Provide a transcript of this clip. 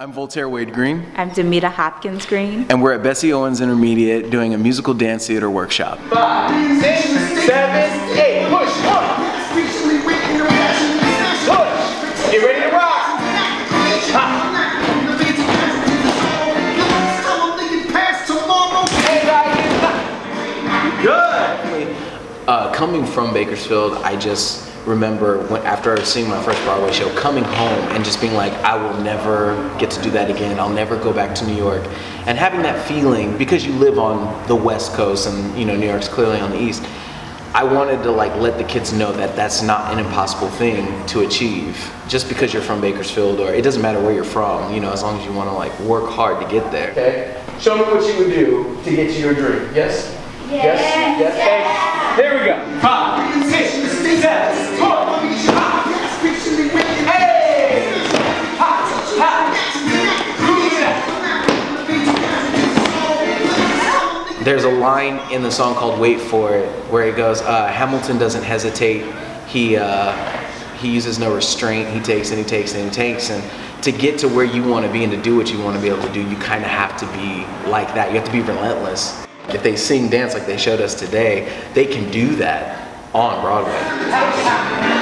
I'm Voltaire Wade Greene. I'm Demetia Hopkins Greene. And we're at Bessie Owens Intermediate doing a musical dance theater workshop. Five, six, seven, eight. Push. One. Push. Get ready to rock. Ha. Good. Uh, coming from Bakersfield, I just remember when, after seeing my first Broadway show, coming home and just being like, I will never get to do that again. I'll never go back to New York. And having that feeling, because you live on the West Coast and you know New York's clearly on the East, I wanted to like let the kids know that that's not an impossible thing to achieve. Just because you're from Bakersfield, or it doesn't matter where you're from, you know, as long as you want to like work hard to get there. Okay. Show me what you would do to get to your dream. Yes. Yes. Yes. yes. There we go. Five, There's a line in the song called "Wait for It" where it goes, uh, "Hamilton doesn't hesitate. He uh, he uses no restraint. He takes and he takes and he takes." And to get to where you want to be and to do what you want to be able to do, you kind of have to be like that. You have to be relentless. If they sing dance like they showed us today, they can do that on Broadway.